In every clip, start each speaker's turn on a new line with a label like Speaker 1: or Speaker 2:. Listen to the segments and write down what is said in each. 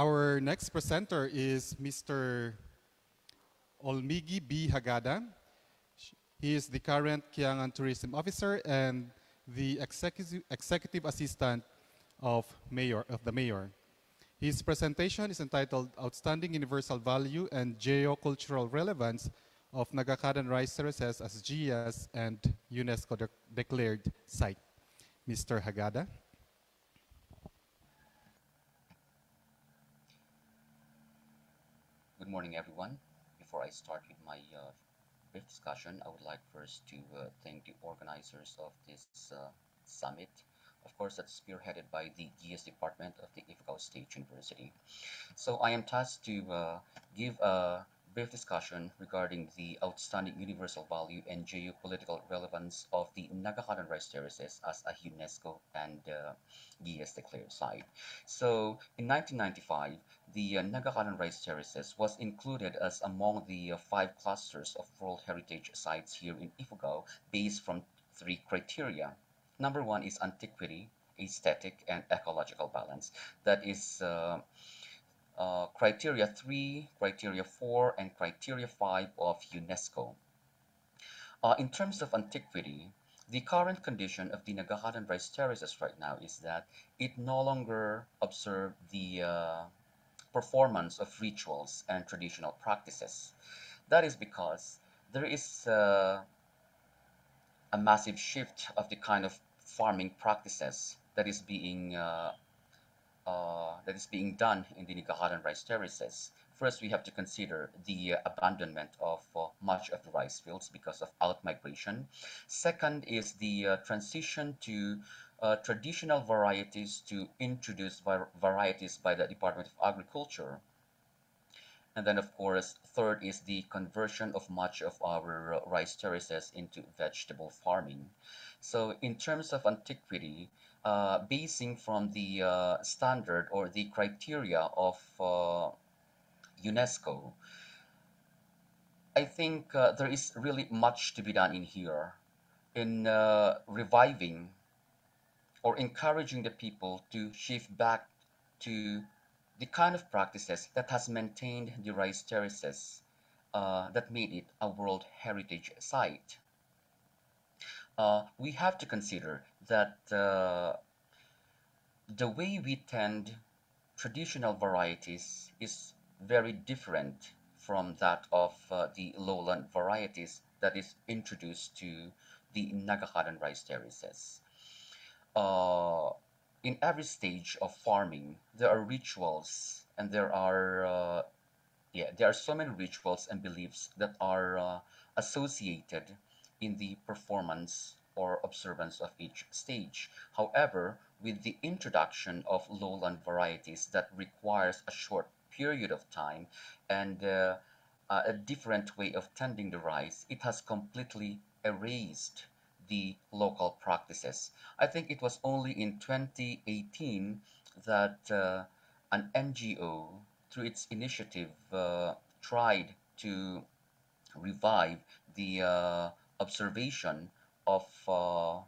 Speaker 1: Our next presenter is Mr. Olmigi B. Hagada. He is the current Kiangan Tourism Officer and the executive, executive assistant of, mayor, of the mayor. His presentation is entitled Outstanding Universal Value and Geocultural Relevance of Nagacadan Rice Terraces as GIAHS and UNESCO de declared site. Mr. Hagada.
Speaker 2: Good morning, everyone. Before I start with my uh, brief discussion, I would like first to uh, thank the organizers of this uh, summit. Of course, that's spearheaded by the GIAHS department of the Ifugao State University. So I am tasked to uh, give a brief discussion regarding the outstanding universal value and geopolitical relevance of the Nagacadan rice terraces as a UNESCO and uh, GIAHS declared site. So in 1995, the uh, Nagakadan rice terraces was included as among the uh, five clusters of World Heritage Sites here in Ifugao based from three criteria. Number one is antiquity, aesthetic, and ecological balance. That is uh, uh, criteria 3, criteria 4, and criteria 5 of UNESCO. Uh, in terms of antiquity, the current condition of the Nagacadan rice terraces right now is that it no longer observes the uh, performance of rituals and traditional practices. That is because there is uh, a massive shift of the kind of farming practices that is being uh, that is being done in the Nagacadan rice terraces. First, we have to consider the abandonment of uh, much of the rice fields because of outmigration. Second is the uh, transition to uh, traditional varieties to introduce var varieties by the Department of Agriculture. And then, of course, third is the conversion of much of our rice terraces into vegetable farming. So in terms of antiquity, uh, basing from the uh, standard or the criteria of uh, UNESCO, I think uh, there is really much to be done in here in uh, reviving or encouraging the people to shift back to the kind of practices that has maintained the rice terraces uh, that made it a World Heritage Site. Uh, we have to consider that uh, the way we tend traditional varieties is very different from that of uh, the lowland varieties that is introduced to the Nagacadan rice terraces. Uh, in every stage of farming, there are rituals and there are uh, yeah, there are so many rituals and beliefs that are uh, associated in the performance or observance of each stage. However, with the introduction of lowland varieties that requires a short period of time and uh, a different way of tending the rice, it has completely erased the local practices. I think it was only in 2018 that uh, an NGO, through its initiative, uh, tried to revive the uh, observation of uh,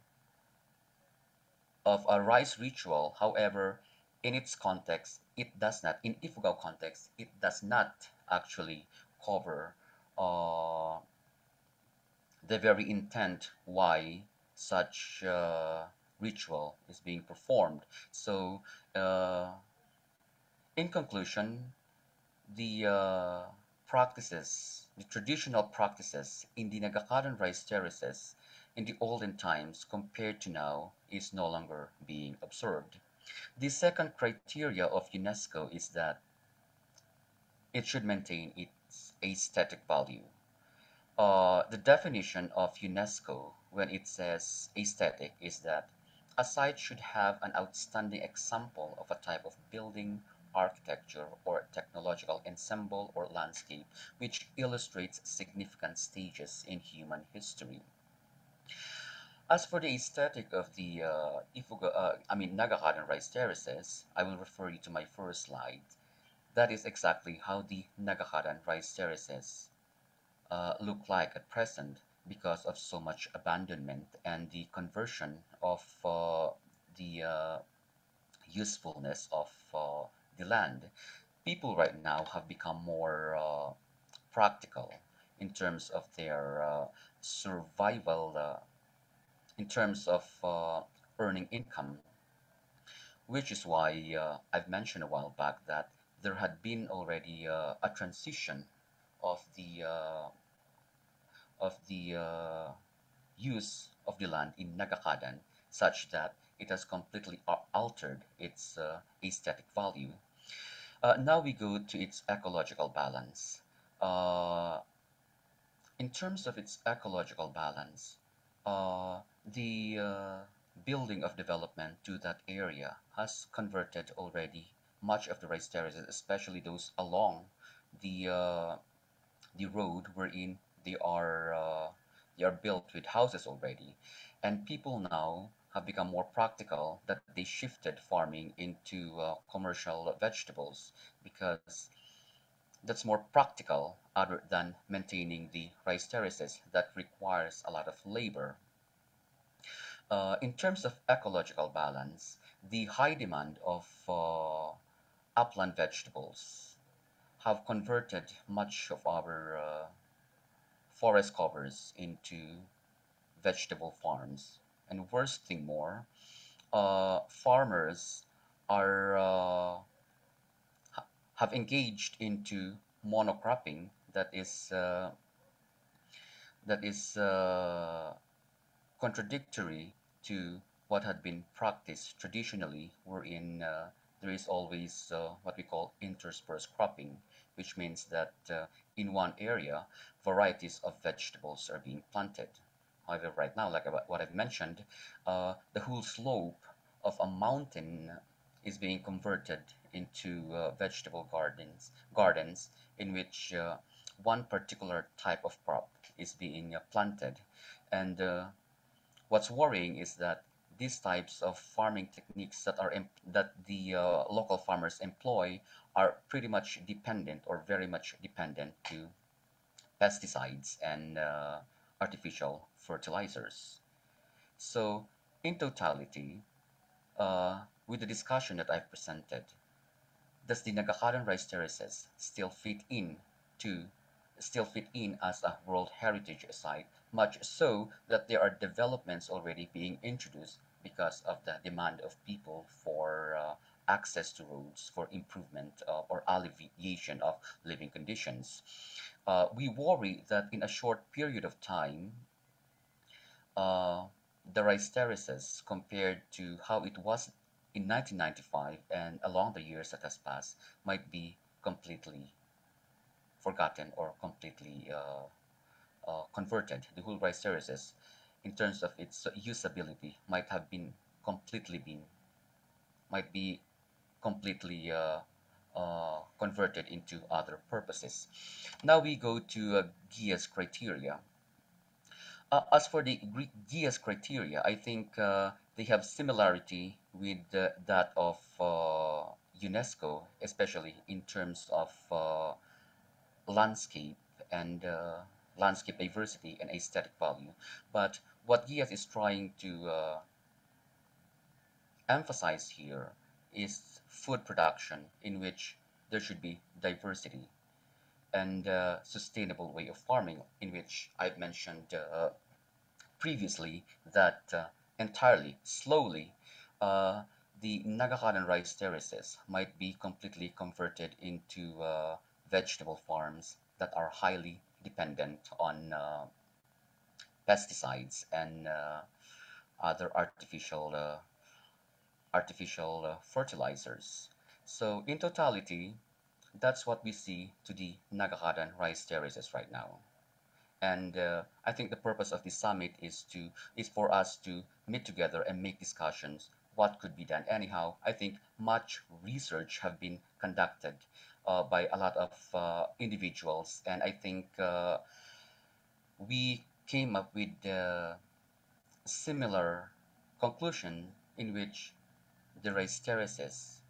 Speaker 2: of a rice ritual. However, in its context, it does not. In Ifugao context, it does not actually cover uh, the very intent why such uh, ritual is being performed. So, uh, in conclusion, the uh, practices, the traditional practices in the Nagacadan rice terraces in the olden times compared to now is no longer being observed. The second criteria of UNESCO is that it should maintain its aesthetic value. Uh, the definition of UNESCO when it says aesthetic is that a site should have an outstanding example of a type of building, architecture, or technological ensemble or landscape which illustrates significant stages in human history. As for the aesthetic of the uh, Ifuga, uh, I mean Nagacadan rice terraces, I will refer you to my first slide. That is exactly how the Nagacadan rice terraces uh, look like at present because of so much abandonment and the conversion of uh, the uh, usefulness of uh, the land. people right now have become more uh, practical in terms of their uh, survival, uh, in terms of uh, earning income, which is why uh, I've mentioned a while back that there had been already uh, a transition of the of the use of the land in Nagacadan such that it has completely altered its aesthetic value. Uh, now we go to its ecological balance. Uh, in terms of its ecological balance, uh, the uh, building of development to that area has converted already much of the rice terraces, especially those along the uh, the road wherein they are uh, they are built with houses already, and people now have become more practical that they shifted farming into uh, commercial vegetables because that's more practical other than maintaining the rice terraces that requires a lot of labor. Uh, in terms of ecological balance, the high demand of uh, upland vegetables have converted much of our uh, forest covers into vegetable farms. And worst thing more, uh, farmers are uh, ha- have engaged into monocropping that is uh, that is uh, contradictory to what had been practiced traditionally, wherein uh, there is always uh, what we call interspersed cropping, which means that in one area, varieties of vegetables are being planted. However, right now, like what I've mentioned, uh, the whole slope of a mountain is being converted into uh, vegetable gardens, gardens in which uh, one particular type of crop is being uh, planted. And uh, what's worrying is that these types of farming techniques that are that the uh, local farmers employ are pretty much dependent or very much dependent to pesticides and artificial fertilizers. So, in totality, uh, with the discussion that I've presented, does the Nagacadan rice terraces still fit in to still fit in as a World Heritage Site, much so that there are developments already being introduced because of the demand of people for uh, access to roads, for improvement uh, or alleviation of living conditions. Uh, we worry that in a short period of time, uh, the rice terraces compared to how it was in 1995 and along the years that has passed might be completely forgotten or completely uh, uh, converted. The whole rice terraces, in terms of its usability, might have been completely been might be completely uh, uh, converted into other purposes. Now we go to uh, GIAHS criteria. Uh, as for the Greek criteria, I think uh, they have similarity with uh, that of uh, UNESCO, especially in terms of uh, landscape and uh, landscape diversity and aesthetic value. But what GIAHS is trying to emphasize here is food production in which there should be diversity and uh, sustainable way of farming in which I've mentioned uh, previously that uh, entirely, slowly, uh, the Nagacadan rice terraces might be completely converted into uh, vegetable farms that are highly dependent on uh, pesticides and other artificial artificial fertilizers. So in totality, that's what we see to the Nagacadan rice terraces right now. And uh, I think the purpose of this summit is to is for us to meet together and make discussions what could be done. Anyhow, I think much research have been conducted uh, by a lot of uh, individuals, and I think uh, we came up with a similar conclusion in which the rice terraces,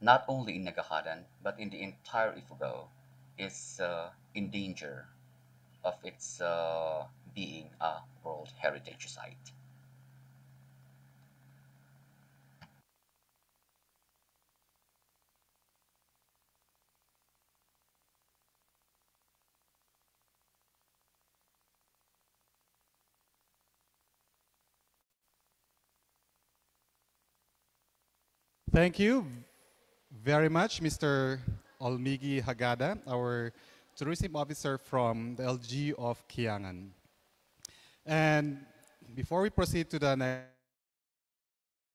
Speaker 2: not only in Nagacadan, but in the entire Ifugao, is uh, in danger of its uh, being a World Heritage Site.
Speaker 1: Thank you very much, Mr. Olmigi Hagada, our tourism officer from the LG of Kiangan. And before we proceed to the next